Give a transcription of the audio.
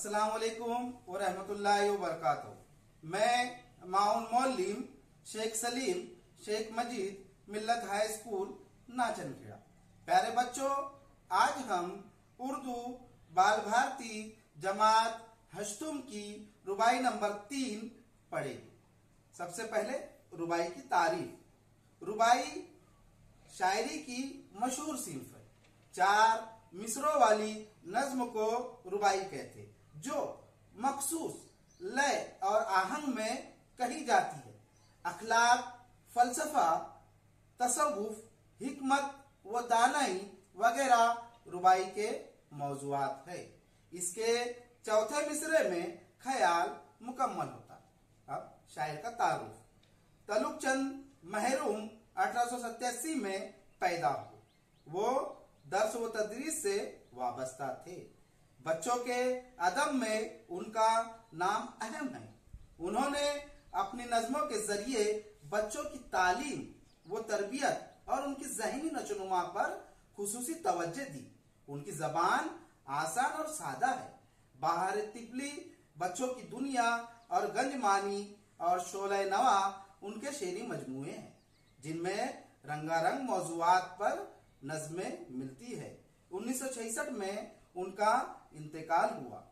अस्सलाम वालेकुम व रहमतुल्लाहि व बरकातहू मैं माउन मौलिम शेख सलीम शेख मजीद मिल्लत हाई स्कूल, नाचनखेड़ा। प्यारे बच्चों, आज हम उर्दू बाल भारती जमात हश्तुम की रुबाई नंबर तीन पढ़ेंगे। सबसे पहले रुबाई की तारीफ़। रुबाई शायरी की मशहूर सिंफ है चार मिसरों वाली नज्म को रुबाई कहते जो मखसूस, लय और आहंग में कही जाती है। अखलाक, फलसफा तसवुफ हिकमत व दानाई वगैरह रुबाई के मौजूद है। इसके चौथे मिसरे में ख्याल मुकम्मल होता अब शायर का तारुफ। तलुक चंद महरूम अठारह में पैदा हुए। वो दर्श व तदरीस से वाबस्ता थे। बच्चों के अदब में उनका नाम अहम है। उन्होंने अपनी नज्मों के ज़रिए बच्चों की तालीम, वो तरबियत और उनकी जहनी नचनुमा पर खसूसी तवज्जो दी। उनकी जबान आसान और सादा है। बाहर तिपली बच्चों की दुनिया और गंजमानी और शोले नवा उनके शेरी मजमुए हैं, जिनमें रंगारंग मौजुआत पर नज्में मिलती है। 1966 में उनका इंतकाल हुआ।